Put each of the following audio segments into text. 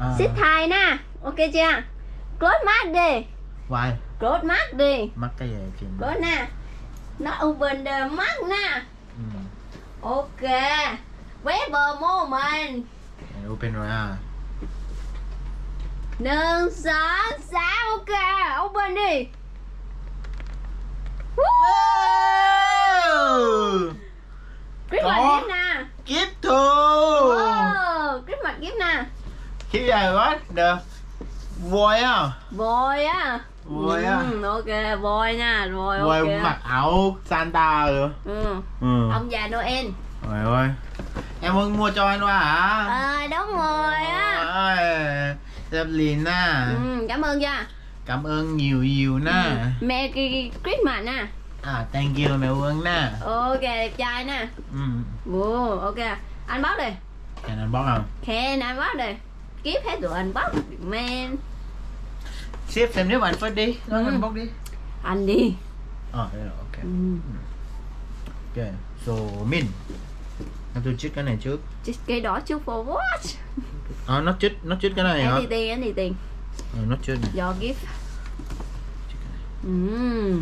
À. Sit high nè Ok chưa Close mắt đi Why? Close mắt đi Mắc cái gì chị? Close nè Nó open the mắt nè Ừ. Ok Weber moment Open rồi à. Nâng sáu sáu ok Open đi Wow! Christmas Có. gift nè Kiếp thu! oh, Christmas gift nè Kiếp dài quá. Được. Voi á. Voi á Voi á. ừ, Ok voi nha Rồi ok Voi mặc áo Santa rồi. ừ. Ừ. Ông già Noel Trời ơi. Em muốn mua cho anh qua hả? Ờ đúng rồi á Ôi, Đẹp liền nè. ừ, Cảm ơn nha Cảm ơn nhiều nhiều nè. ừ. Merry Christmas nè À, thank you mẹ Quân nè. Ok đẹp trai nè Ừ. Ồ, ok Anh bóc đi Cái anh bóc không? Khen anh bóc đi Kiếp hết tụi anh bóc Man Xếp xem nếu mà anh first đi. Nó Ừ. anh bóc đi. Anh đi Ờ, rồi, ok. ừ. Ok, so min. Em tôi chích cái này trước. Chứ Cái đó trước for what À, nó chích, nó chích cái này hả? Anh anh đi tiền Ừ, nó chích này. Do gift Chích ừ.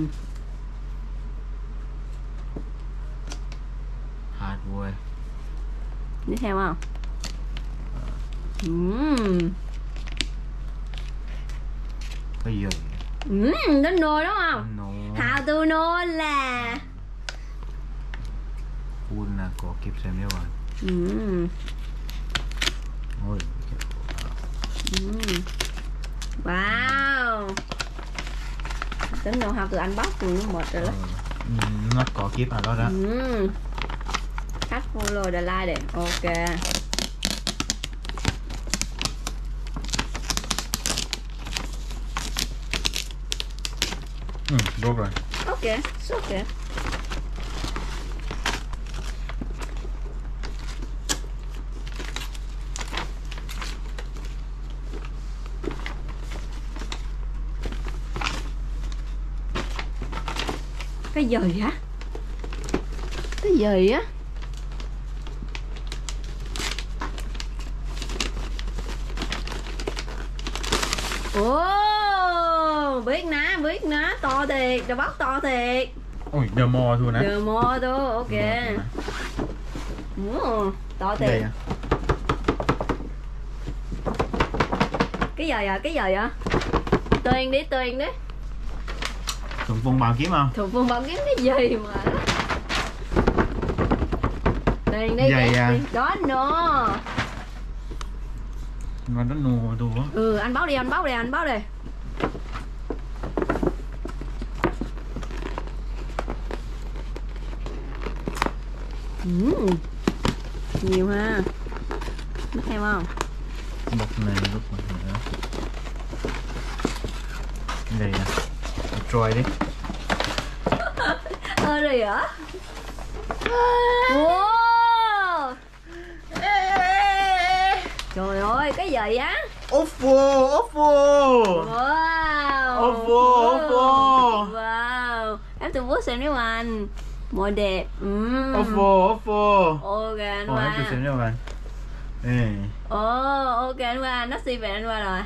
Hard boy. Đi theo không ừ. Cái gì? Ừ, đến nồi đúng không No. How to know là Full là có kịp xem nếu mà. ừ. Ôi. Ừ. Wow Tính đâu how to anh bóc nó mệt rồi đó Ừ, nó có kiếp ở đó đó. Khách follow the like để Ok Ừ, tốt rồi. Ok, ok Cái gì á? Cái gì á? Biết ná, biết ná, to thiệt, đồ bóc to thiệt Ôi, the more thôi nè. Đưa mua tu, ok Ồ, to thiệt à. Cái gì vậy, cái gì vậy Tuyền đi, tuyền đi Thùng phun bao kiếm không? Thùng phương bóng kiếm cái gì mà Tuyền đi, Vậy à? đi. Đó, no Nó nó nù tôi á. Ừ, anh báo đi, anh báo đi, anh báo đi Ừm, Nhiều ha Biết theo không? Bọc này lúc này nữa. Đây à. Rồi đi. Ơ rồi hả? Wow Trời ơi, cái gì á? Oppo, Oppo. Wow Oppo, Oppo. Wow Em từ bút xem nếu mà anh Mồi đẹp mm. Oppo, Oppo. Ok anh Ồ, em qua tôi xem cho bạn. Ê. Ồ ok anh qua Nó si về anh qua rồi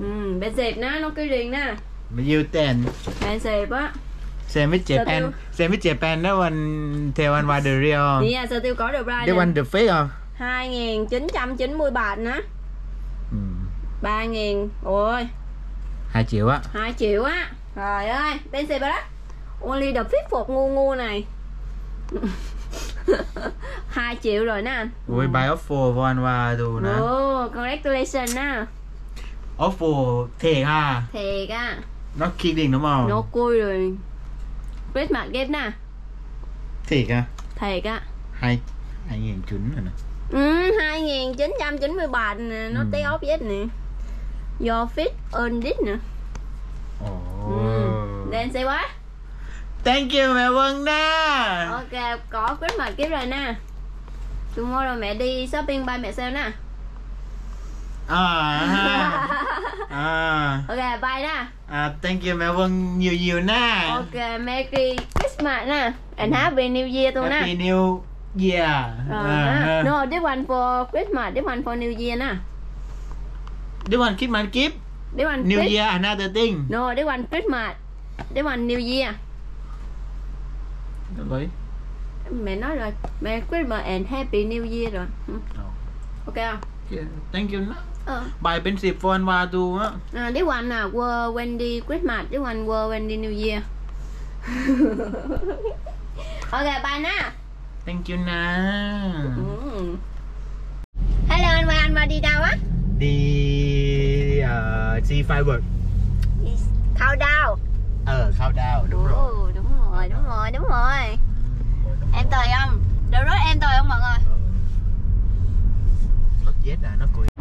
Ừ. Bên dẹp nó, nó cứ riêng nè Bao nhiêu tiền? Bên dẹp á Xem với Sao Japan, xem với Japan đó anh theo anh qua The Real không? Đi à, sao tiêu có được ra Theo anh The Fake không? 2.990 bạc nữa Ừ. 3.000 Ôi 2 triệu á. 2 triệu á Trời ơi Bên dẹp đó Only the phục ngu ngu này 2 triệu rồi nè anh Ui, buy Oppo anh qua đồ nè. Ồ, congratulations á Oppo thiệt ha. Thiệt á Nó kidding đúng không? Nó cui rồi Christmas gift nè Thiệt à? Thiệt á Hai, hai nghìn chín rồi nè. Ừ, 2.990 bạc nè Nó Ừ. take off hết nè Your fit earn this nè Ồ. ừ. Đen say quá Thank you mẹ Vân nè. Ok, có Christmas gift rồi nè Tomorrow mẹ đi shopping by mẹ sale nè À, à, Ok, bye nè à, thank you mẹ Vân nhiều nhiều nè. Ok, Merry Christmas nè And Happy New Year tụi nè Happy New Year. Rồi ha. ha. No, this one for Christmas, this one for New Year nè This one Christmas gift. This one New Year another thing. No, this one Christmas. This one New Year lấy mẹ nói rồi mẹ Christmas and Happy New Year rồi. Oh. ok không? Yeah. thank you ờ. bài bên dịp for anh qua tu á. À, this là were Wendy Christmas this one were Wendy New Year. Ok bye na thank you na mm. Ừ. hello anh và anh và đi đâu á? Đi uh, see firework yes. countdown ờ countdown ờ, đúng oh, rồi. đúng rồi, đúng rồi đúng rồi. Em tời không được rồi em tời không mọi người. Là nó cười.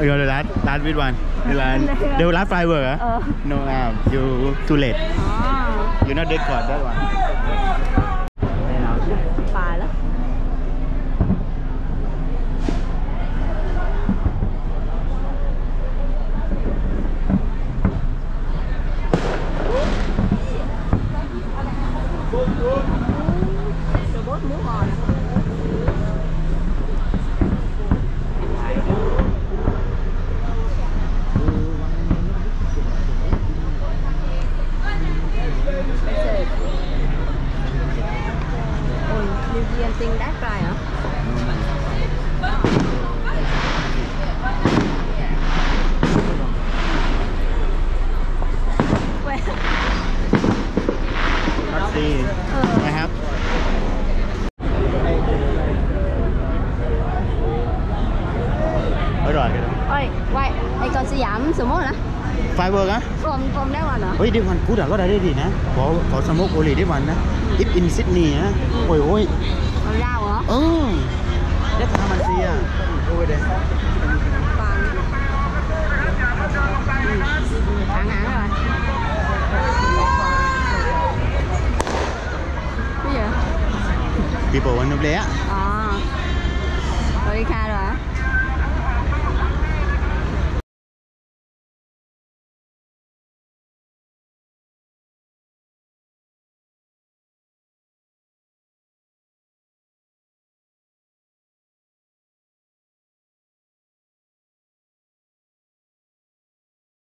Đời lá đâu Rồi the last, last with one. Là the last firework hả? ờ No, uh, you too late. à, You not record that one. bài lắm robot muốn ngồi nè Ôi, New Zealand tinh đát rồi hả? Quên. Taxi. Ờ. I have. Ở rồi. Ôi, quay, đây con sẽ giảm số 1 nè Firework á? Con, con đá qua nữa Ôi, đi hoàn cú đã có đã đi gì nè. Có có smoke only đi hoàn nè. If in Sydney á. Ôi ôi. Còn rau hả? Ừ. That's how much here. Over there. Còn Hẳn hẳn rồi Cái gì vậy? People want to play á.